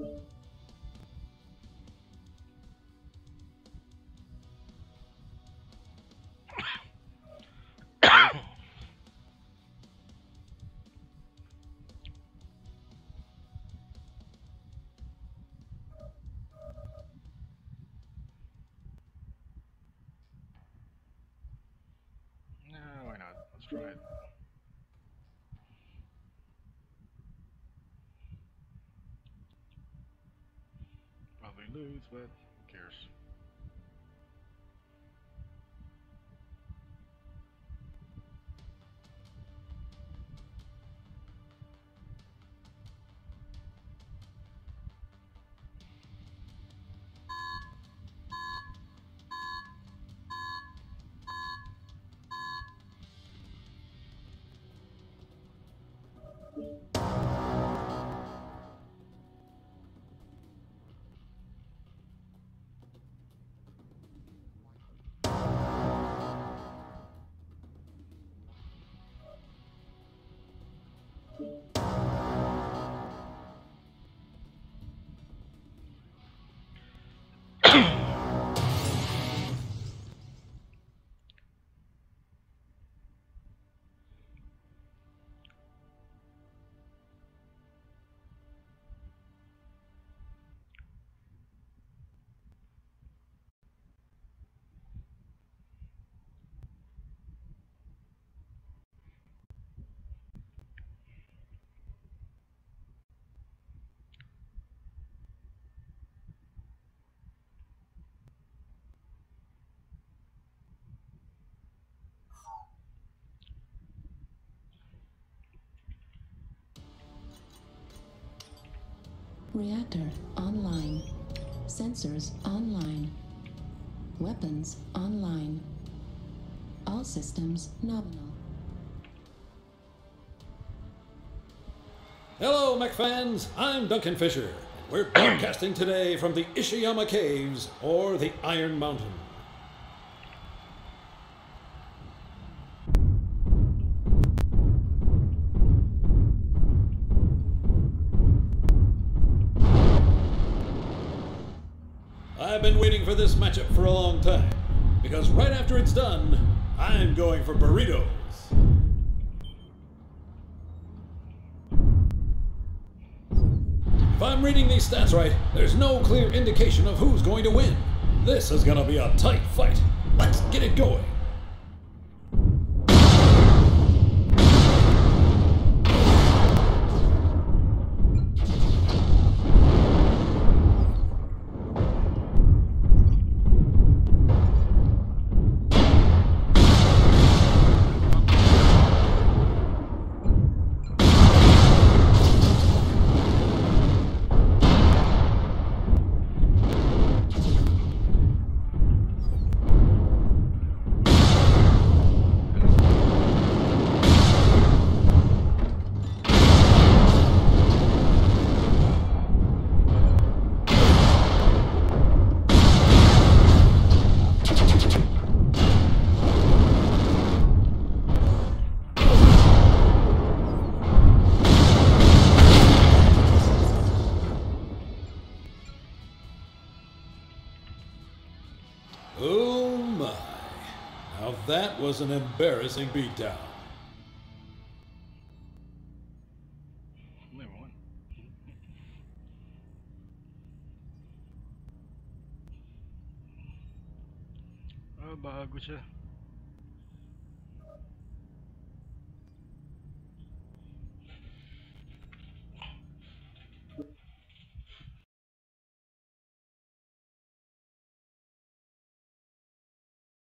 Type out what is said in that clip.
No, lose, but who cares? Reactor online. Sensors online. Weapons online. All systems nominal. Hello, Mech fans. I'm Duncan Fisher. We're broadcasting today from the Ishiyama Caves, or the Iron Mountain. I've been waiting for this matchup for a long time, because right after it's done, I'm going for burritos. If I'm reading these stats right, there's no clear indication of who's going to win. This is gonna be a tight fight. Let's get it going. Oh my. Now that was an embarrassing beatdown. One. Ah, bago.